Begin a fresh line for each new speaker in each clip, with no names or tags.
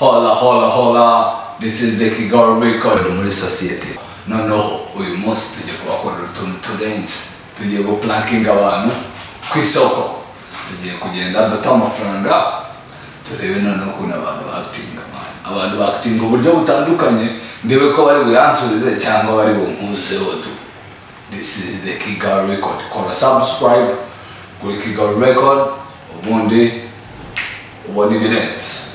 hola hola hola. This is the kigali record muri sosiyete noneho uyu munsi tugiye kubakorera utuntu turenze tugiye guplankinga abantu ku isoko tugiye kugenda data amafaranga turebe noneho ukuntu abantu bakitinga abantu bakitinga uburyo butandukanye ndebe ko bari buyansubize cyangwa bari bunkuzeho tu this is the kigali record kora subscribe. Kuri kigali record ubundi ubona ibirenze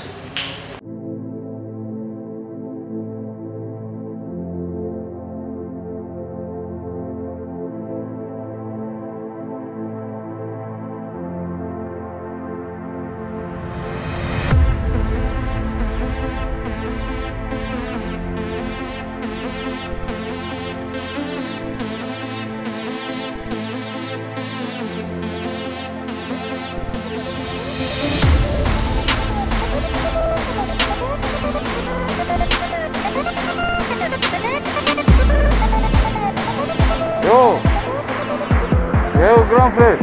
não, Fê?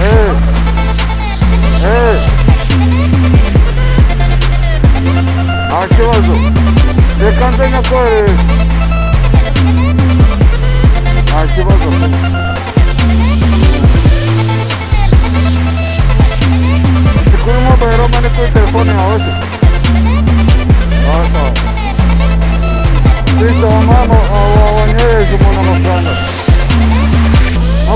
Ei! Ei! aqui Você canta na cor! Arquivoso! Segura uma banheira, mas com o telefone hoje. Nossa! Vocês estão amando a banheira, como no mostrando.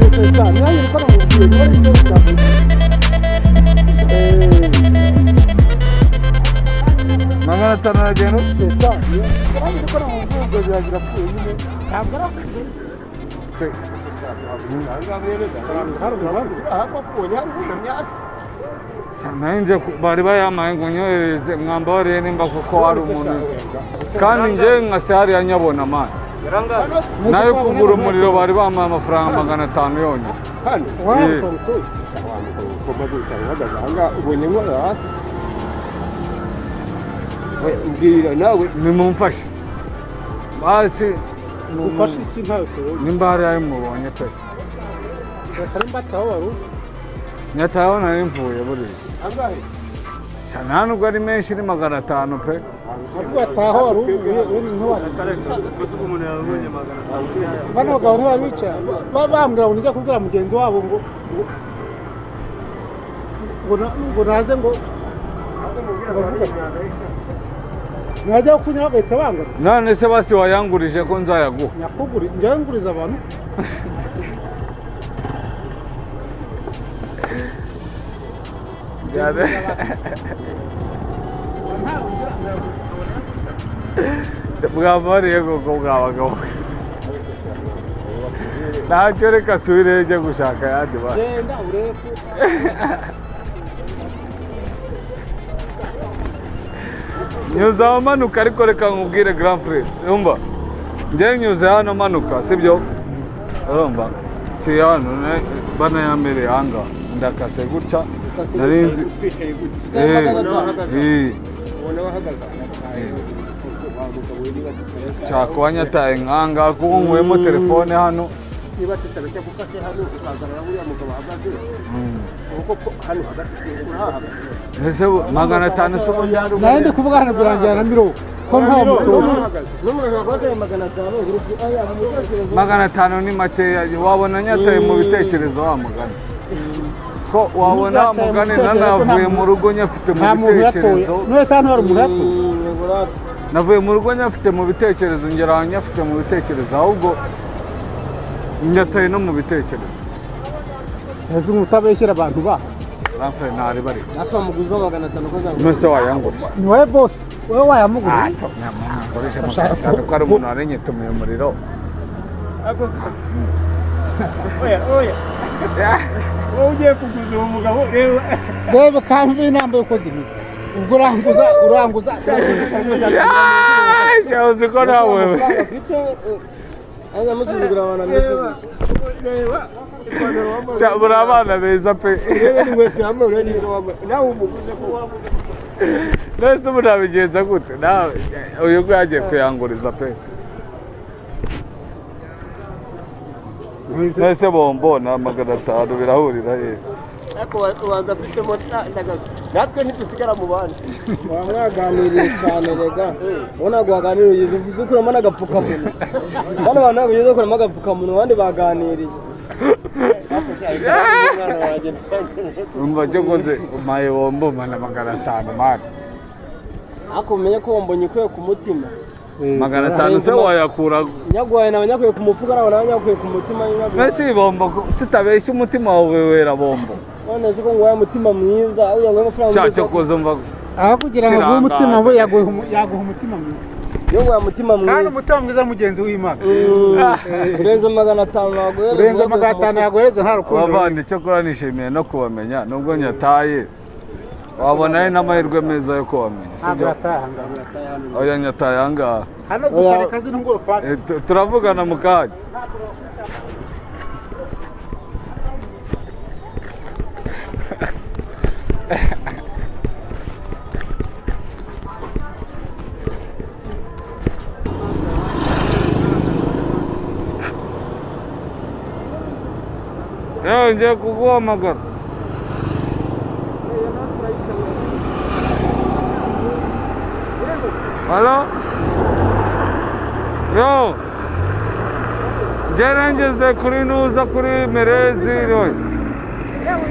necessario para un
jugador
en
el campo. Magana tana gano?
C'est ça. Quand
il prend un bon gars de la grappe, il est à grappe.
C'est sana nje bari bayamaye ngo nyohereze mwamba warene mba kuko hari umuntu kandi nje nkasi hariya nyabona amazi na yo kugura umuriro bari bampaye amafaranga magana atanu yonyine
mbwira nawe
nimumfashe basi
ufashe iki tubonye
nimba hariya mubonye pe.
Reka nimba ataho wari uri
nyatayeho nari mvuye buriya nta nubwo ari menshi ni magana atanu pe.
Ariko ataho wari uri nk'uwari bano bagabo ntibari bicaye ba- bambwira ngo nijya kubwira mugenzi wabo ngo ngo- ngo na- ngo naze ngo mwajya kunywa bagahita bangana
none se basi wayangurije ko nzayaguha
nyakuguri njyawe abantu
bwambariye koko bwabagabo ntacyo reka asubire njye gushaka ayandi basi
genda urebe ko
nyuze aho manuka ariko reka nkubwire grand frere yumva njye nyuze hano manuka sibyo urumva kiri hano ne- banayambereye ahangaha ndakase gutya nari nzi Eh, eh, cyakuba nyataye nkanga kuko nkuyemo telefone hano.
Niba tutabeshya gufashe hano ukahagarara buriya mugabo ahagaze kuko ko hano hagati urahahagaze
ese magana atanu si ubundi
nawe ndi kuvuga hano birangira na mirongo ko nta mutungo
magana atanu
ni makeya wabona nyataye mu bitekerezo wa mugani ko wabona
mugane
nanavuye mu rugo nyafite mu bitekerezo.
n'uwese hano hari umuntu
navuye mu rugo nyafite mu bitekerezo ngera aho nyafite mu bitekerezo ahubwo nyataye no mu bitekerezo.
Ese utabeshyira abantu ba?
Rafe ntari bari.
Nasa muguzi magana atanu ko zangwa
mwese wayangurije
ni wowe bose wowe wayamuguriye?
Nkoresha magana atanu ko ari umuntu warenyetumiye umuriro.
Oya oya wowe ugiye kuguza uwo mugabo reba
reba kandi ubwo uranguza uranguza
uzi ko nawe
amafaranga afite aya musuzugura abantu reba
muri abana beza pe.
Urebe n'inkweto yambaye urebe n'izo wambaye nawe umuguze ko waguze
nese ubu nabigenza gute nawe uyu nguyu yagiye kuyanguriza pe. Nese bombo na magana atanu birahurira ye
ariko ubanza afitemo natwe ntidusigara mu bandi. Wamwaganiriye cyane rega. Ubu ntabwo waganiriye ugeze uvuze ukuramo n'agapfukamunwa bano bantu ntabwo ugeze ukuramo agapfukamunwa abandi baganiriye.
Umva cyo koze umaye bombo mana magana atanu mani
ariko umenye ko mbonye ikuye ku mutima.
Magana atanu se wayakura
nyaguhaye nawe nyakuye ku mufuka nawe nawe nyakuye ku mutima
nese bombo ko tutabeshya umutima wawe wera bombo.
None se ko nguhaye umutima mwiza aho yanguye amafaranga
sha
mwiza.
cyo koze umva
aho kugira ngo aguhe umutima we yaguha umu- yaguha umutima mwiza.
Iyo nguhaye umutima
kandi
mwiza.
umutima mwiza mugenzi w'imana.
Mm, urenze magana atanu naguhereza
urenze magana atanu yaguhereza nta rukundo.
Abavandi cyo kora nishimiye no kubamenya nubwo nyataye wabona ari n'amahirwe yo
kuba amenye
oya nyataye ahangaha eh, turavugana mu kanya Yo, ngiye kuguhamagara alô, Yo! Gelence zekurinu zakuri merezi roi. Ewe,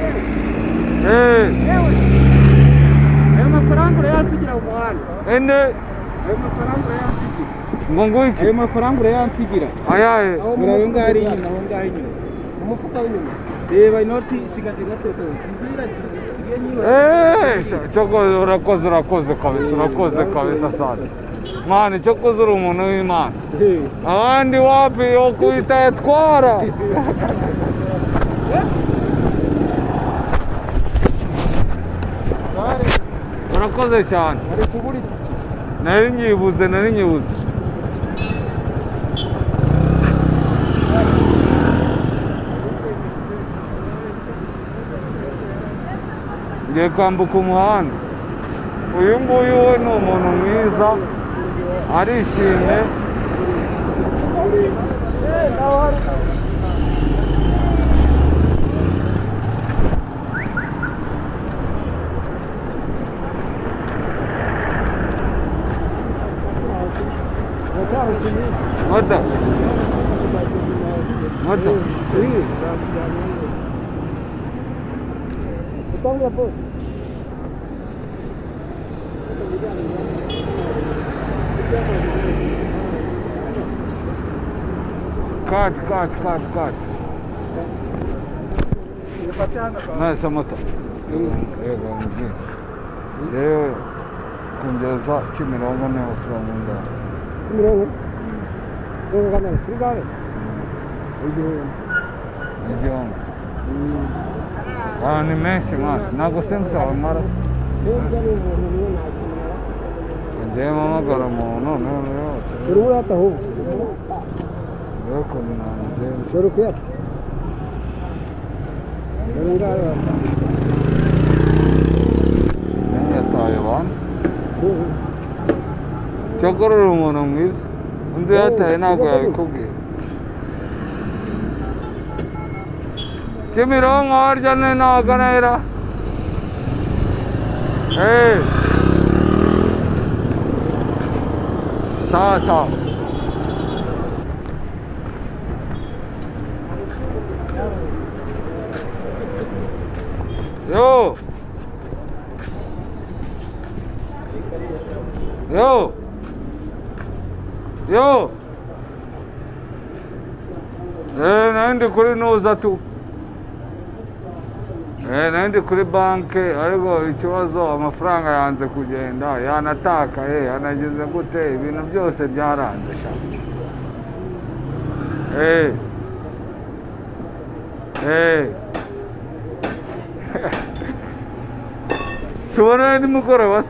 ewe. É mafarangura yansikira umuhanda.
Ende.
É mafarangura yansikira.
Ngongo iki?
Ayo
mafarangura
yansikira. Ayaye. Murayo ngari inyuma, aho ngaho inyuma. Umufuka w'inyuma. Reba inoti isigaje gato. Mbira gatatu
Eh, sha- cyokoze urakoze urakoze kabisa urakoze kabisa sana mani cyokoze uri umuntu w'imana abandi wapi yo kuhita yatwara urakoze cyane nari nyibuze nari nyibuze kwambuka umuhanda uyu nguyu we ni umuntu mwiza arishimye moto moto kati kati kati kati nahise moto yego mubwire yewe kungeza kimirongo ni ho amafaranga ngaho
mirongo mirongo kangahe kuri gare
igihumbi aha ni menshi mwana ntabwo se nsaba amaraso
hirya ni umuntu ni we nakimara
ngiye mpamagara umuntu
Yok ondan.
Çoruk yap. Benim
de hayvan. Ne yat hayvan?
Çakırırım onun biz. Bunu yat hayvan koyar kokuyor. Cemil on ağır canlı ne hakan ayra. Hey. Sağ sağ. Yo. Yo. Yo. Eh nandi kuri nuza tu. Eh nandi kuri banke. Ariko ikibazo amafaranga yanze kugenda. Yanataka eh yanageze gute? Ibintu byose byaranze sha. Eh. Eh. Товарен му горе вас.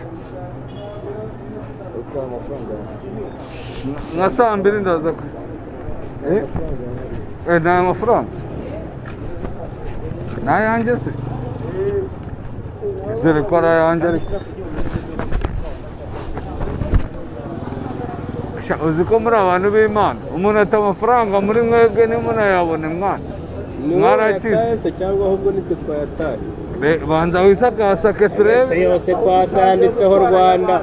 На сам бери да зак. Е? Е, да има фрон. Най анджеси. Güzel kara anjarik. Şa uzukumra vanu beyman. Umuna tamam franga mringa gene muna ya. Mwarakize
cyangwa ahubwo nitwe twayataye
banza wisakasake turebe
yose kwasa yanditseho rwanda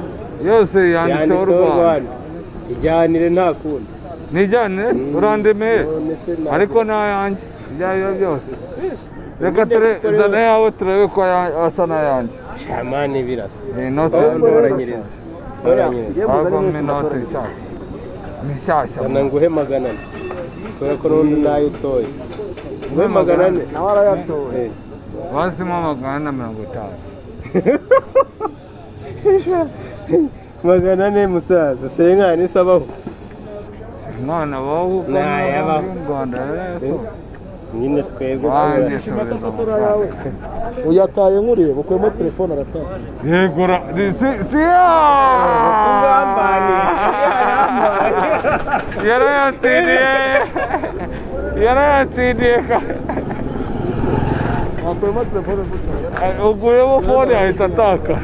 yose yanditseho rwanda
ijyanire nta kundi
nijyanire urandemeye ariko ni ayanjye ibyo ari byo byose reka zana yawe turebe ko asa n'ayanjye
shamani birasa
ni inote
ntoranyiriza
havamo inote nshyashya ni nshyashya
nguhe magana ane kubera ko n'undi na yo utoye nguhe magana ane.
nawe arayatoye
basimo magana na mirongo itanu
magana ane musaza senkani isabaho
umwana uko
Nayabaho.
mu rwanda
nyine twebwe
wangeshereza amafaranga
uyataye nkureba ukuyemo telefone arataye
yegura ni- si si ya! Yarati ne ka.
Akwai matsa fara
O Ogure mafori a ita ta ka.